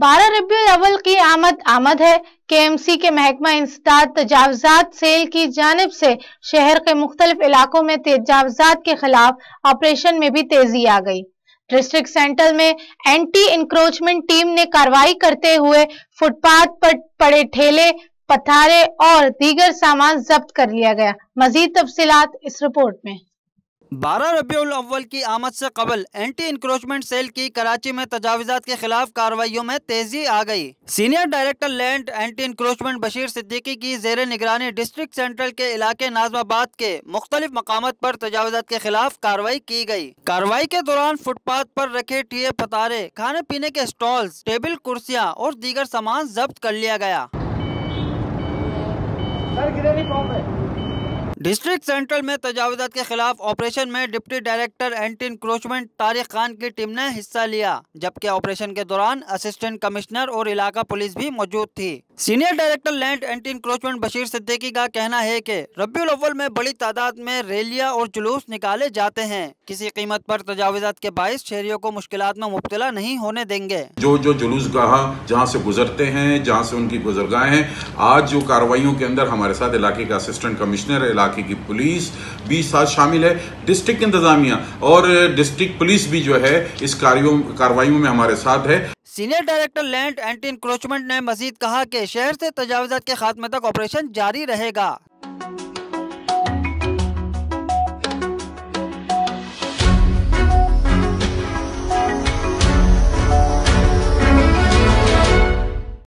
بارہ ربیع الاول کی آمد آمد ہے۔ کے ایم سی کے محکمہ انسداد تجاوزات سیل کی جانب سے شہر کے مختلف علاقوں میں تجاوزات کے خلاف آپریشن میں بھی تیزی آ گئی۔ ڈسٹرکٹ سینٹر میں اینٹی انکروچمنٹ ٹیم نے کاروائی کرتے ہوئے فٹ پاتھ پر پڑے ٹھیلے، پتھارے اور دیگر سامان ضبط کر لیا گیا۔ مزید تفصیلات اس رپورٹ میں۔ بارہ ربیع الاول کی آمد سے قبل اینٹی انکروچمنٹ سیل کی کراچی میں تجاوزات کے خلاف کاروائیوں میں تیزی آ گئی۔ Senior director land anti encroachment Bashir Siddiqui کی زیر نگرانی ڈسٹرکٹ سینٹرل کے علاقے نازم آباد کے مختلف مقامات پر تجاوزات کے خلاف کاروائی کی گئی۔ کاروائی کے دوران فٹ پاتھ پر رکھے ٹیے پتارے، کھانے پینے کے سٹالز ٹیبل کرسیاں اور دیگر سامان ضبط کر لیا گیا۔ ڈسٹرکٹ سینٹرل میں تجاوزات کے خلاف آپریشن میں deputy director anti encroachment Tariq Khan کی ٹیم نے حصہ لیا، جبکہ آپریشن کے دوران اسسٹنٹ کمشنر اور علاقہ پولیس بھی موجود تھی۔ Senior director land anti encroachment Bashir Siddiqui کا کہنا ہے کہ ربیع الاول میں بڑی تعداد میں ریلیاں اور جلوس نکالے جاتے ہیں۔ کسی قیمت پر تجاوزات کے باعث شہریوں کو مشکلات میں مبتلا نہیں ہونے دیں گے۔ جو جو جلوس گاہ جہاں سے گزرتے ہیں، جہاں سے ان کی گزرگاہیں ہیں، آج جو کاروائیوں کے اندر ہمارے ساتھ علاقے کا اسسٹنٹ کمشنر، علاقے علاقے کی پولیس بھی ساتھ شامل ہے۔ ڈسٹرکٹ انتظامیہ اور ڈسٹرکٹ پولیس بھی جو ہے، اس کاروائیوں میں ہمارے ساتھ ہے۔ Senior director land anti encroachment نے مزید کہا کہ شہر سے تجاوزات کے خاتمے تک آپریشن جاری رہے گا۔